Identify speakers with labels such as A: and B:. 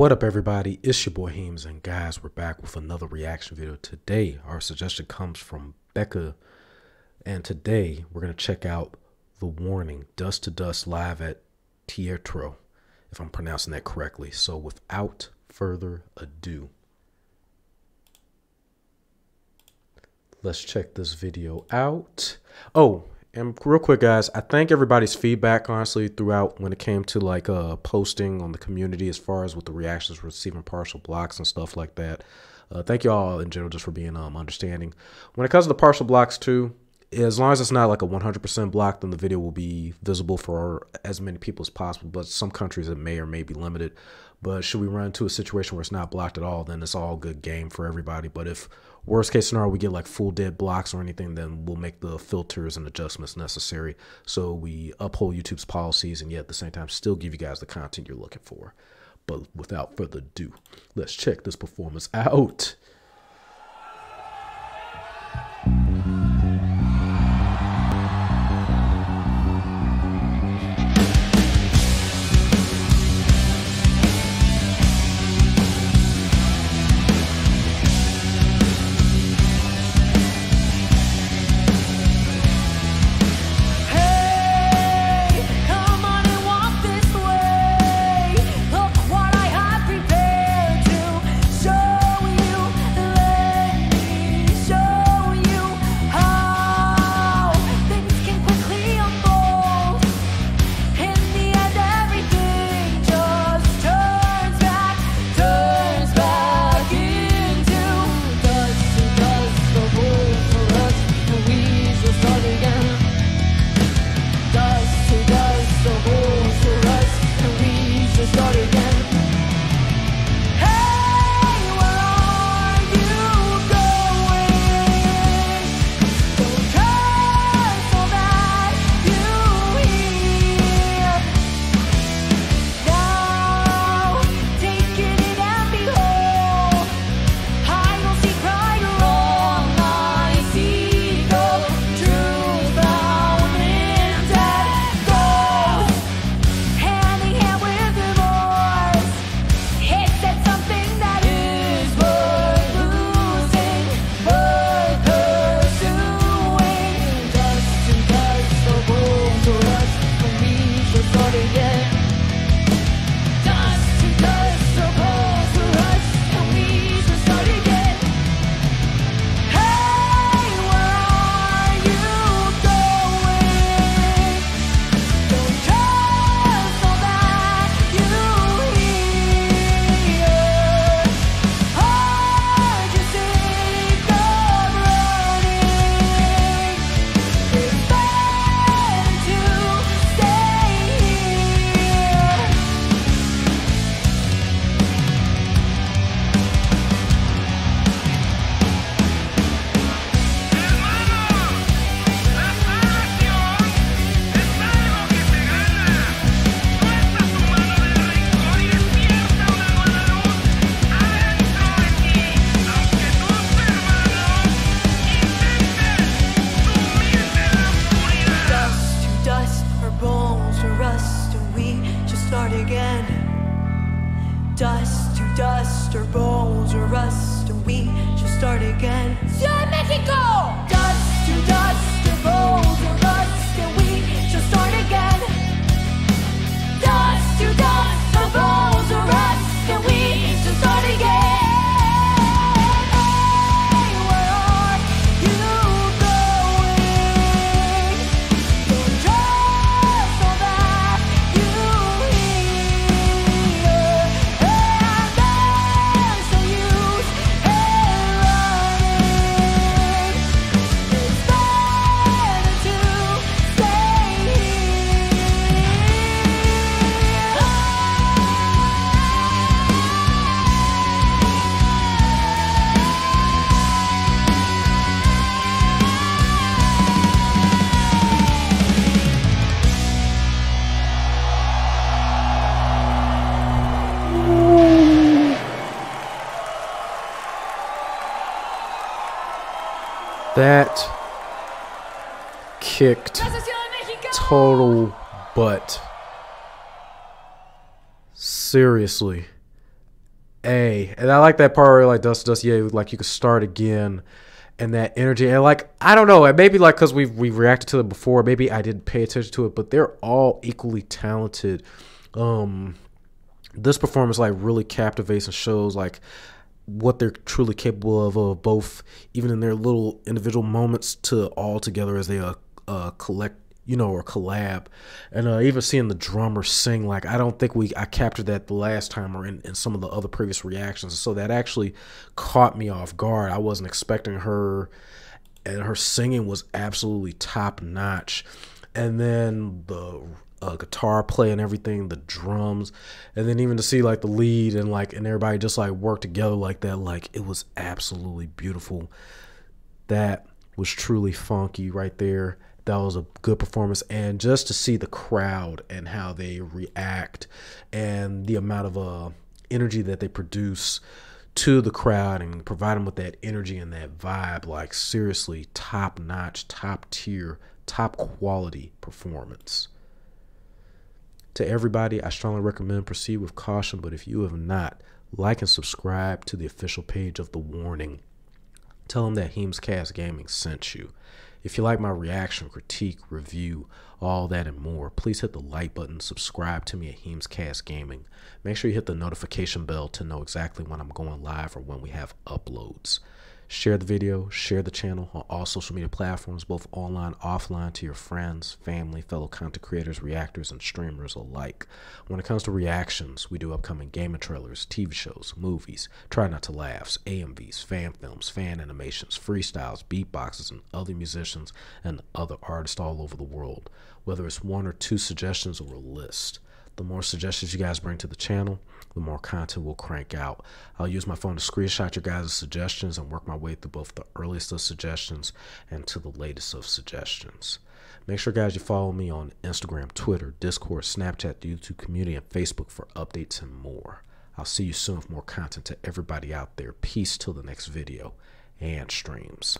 A: What up, everybody? It's your boy Heemz, and guys, we're back with another reaction video. Today, our suggestion comes from Becca, and today we're going to check out The Warning Dust to Dust live at Teatro, if I'm pronouncing that correctly. So, without further ado, let's check this video out. Oh, and real quick guys i thank everybody's feedback honestly throughout when it came to like uh posting on the community as far as with the reactions receiving partial blocks and stuff like that. Uh, thank you all in general just for being um understanding. When it comes to the partial blocks too as long as it's not like a 100% block then the video will be visible for as many people as possible but some countries it may or may be limited but should we run into a situation where it's not blocked at all then it's all good game for everybody but if Worst case scenario, we get like full dead blocks or anything, then we'll make the filters and adjustments necessary. So we uphold YouTube's policies and yet at the same time still give you guys the content you're looking for. But without further ado, let's check this performance out.
B: Dust to dust, our bones are rust, and we shall start again. Ciudad Mexico! Dust to dust,
A: kicked total butt. Seriously. A. and I like that part where like Dust Dust, yeah, like you could start again and that energy and like I don't know, maybe like because we've we've reacted to it before, maybe I didn't pay attention to it, but they're all equally talented. Um this performance like really captivates and shows like what they're truly capable of, uh, both even in their little individual moments to all together as they uh, uh, collect you know, or collab. And uh, even seeing the drummer sing, like I don't think we I captured that the last time or in, in some of the other previous reactions. So that actually caught me off guard. I wasn't expecting her, and her singing was absolutely top notch. And then the uh, guitar play and everything, the drums, and then even to see like the lead and like and everybody just like work together like that, like it was absolutely beautiful. That was truly funky right there that was a good performance and just to see the crowd and how they react and the amount of uh, energy that they produce to the crowd and provide them with that energy and that vibe like seriously top notch top tier top quality performance. To everybody i strongly recommend proceed with caution but if you have not like and subscribe to the official page of the warning. Tell them that Heemzcast Gaming sent you if you like my reaction, critique, review, all that and more, please hit the like button, subscribe to me at Heemzcast Gaming. Make sure you hit the notification bell to know exactly when I'm going live or when we have uploads. Share the video, share the channel on all social media platforms, both online, offline, to your friends, family, fellow content creators, reactors, and streamers alike. When it comes to reactions, we do upcoming gaming trailers, TV shows, movies, try not to laughs, AMVs, fan films, fan animations, freestyles, beatboxes, and other musicians and other artists all over the world. Whether it's one or two suggestions or a list. The more suggestions you guys bring to the channel, the more content we'll crank out. I'll use my phone to screenshot your guys' suggestions and work my way through both the earliest of suggestions and to the latest of suggestions. Make sure, guys, you follow me on Instagram, Twitter, Discord, Snapchat, the YouTube community, and Facebook for updates and more. I'll see you soon with more content to everybody out there. Peace till the next video and streams.